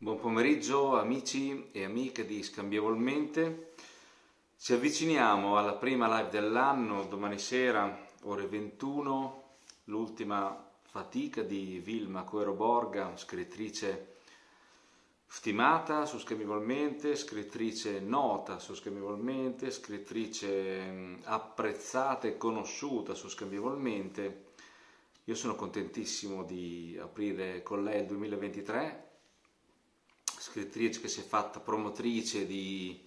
Buon pomeriggio amici e amiche di Scambievolmente. Ci avviciniamo alla prima live dell'anno, domani sera, ore 21, l'ultima fatica di Vilma Coero Borga, scrittrice stimata su Scambievolmente, scrittrice nota su Scambievolmente, scrittrice apprezzata e conosciuta su Scambievolmente. Io sono contentissimo di aprire con lei il 2023 scrittrice che si è fatta promotrice di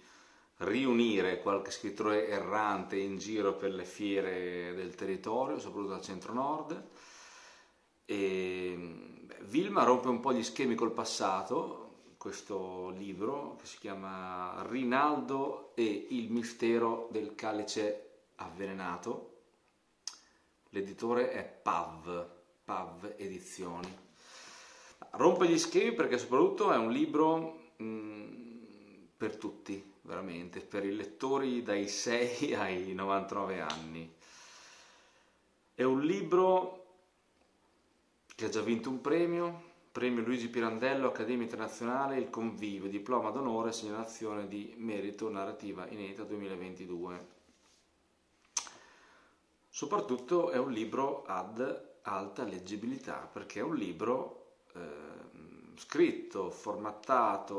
riunire qualche scrittore errante in giro per le fiere del territorio, soprattutto al centro-nord. E Vilma rompe un po' gli schemi col passato, questo libro che si chiama Rinaldo e il mistero del calice avvelenato. L'editore è PAV, PAV Edizioni rompe gli schemi perché soprattutto è un libro mh, mm, per tutti, veramente, per i lettori dai 6 ai 99 anni. È un libro che ha già vinto un premio, premio Luigi Pirandello, Accademia Internazionale, il Convivio, diploma d'onore segnalazione di merito narrativa inedita 2022. Soprattutto è un libro ad alta leggibilità perché è un libro eh, scritto, formattato,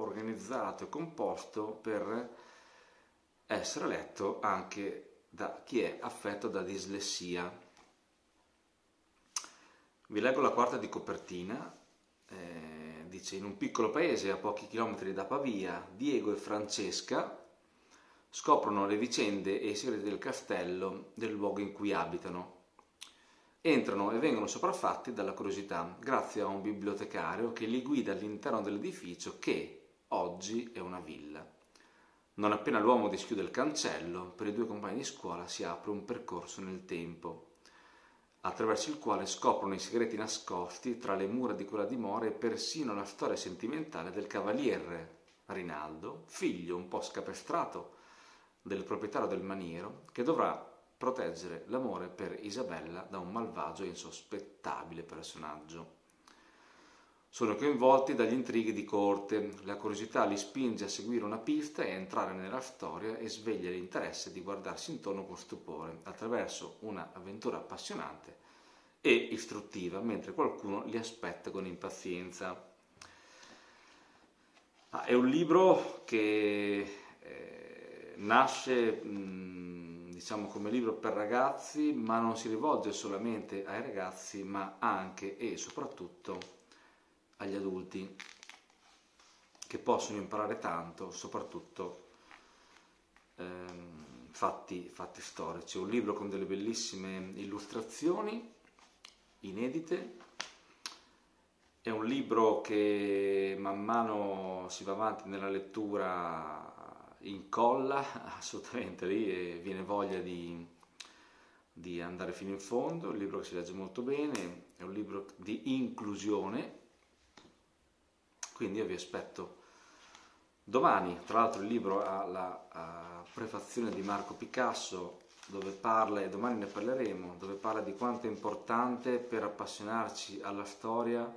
organizzato e composto per essere letto anche da chi è affetto da dislessia. Vi leggo la quarta di copertina. Eh, dice in un piccolo paese a pochi chilometri da Pavia, Diego e Francesca scoprono le vicende e i segreti del castello del luogo in cui abitano entrano e vengono sopraffatti dalla curiosità grazie a un bibliotecario che li guida all'interno dell'edificio che oggi è una villa. Non appena l'uomo dischiude il cancello, per i due compagni di scuola si apre un percorso nel tempo, attraverso il quale scoprono i segreti nascosti tra le mura di quella dimora e persino la storia sentimentale del cavaliere Rinaldo, figlio un po' scapestrato del proprietario del maniero, che dovrà proteggere l'amore per Isabella da un malvagio e insospettabile personaggio. Sono coinvolti dagli intrighi di corte, la curiosità li spinge a seguire una pista e a entrare nella storia e sveglia l'interesse di guardarsi intorno con stupore attraverso un'avventura appassionante e istruttiva, mentre qualcuno li aspetta con impazienza. Ah, è un libro che eh, nasce mh, diciamo come libro per ragazzi, ma non si rivolge solamente ai ragazzi, ma anche e soprattutto agli adulti che possono imparare tanto, soprattutto ehm, fatti, fatti storici. Un libro con delle bellissime illustrazioni inedite. È un libro che man mano si va avanti nella lettura incolla assolutamente lì e viene voglia di, di andare fino in fondo, il libro che si legge molto bene, è un libro di inclusione, quindi io vi aspetto domani, tra l'altro il libro ha la ha prefazione di Marco Picasso dove parla, e domani ne parleremo, dove parla di quanto è importante per appassionarci alla storia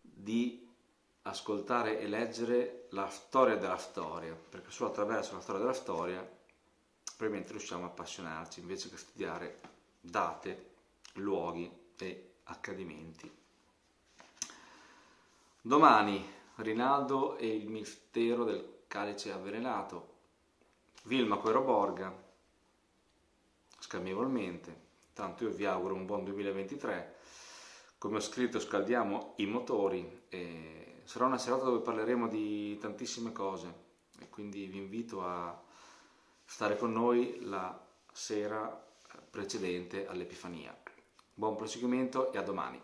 di ascoltare e leggere la storia della storia, perché solo attraverso la storia della storia probabilmente riusciamo a appassionarci invece che studiare date, luoghi e accadimenti. Domani Rinaldo e il mistero del calice avvelenato, Vilma Quero Borga, scambievolmente. Tanto io vi auguro un buon 2023. Come ho scritto scaldiamo i motori e sarà una serata dove parleremo di tantissime cose e quindi vi invito a stare con noi la sera precedente all'Epifania. Buon proseguimento e a domani.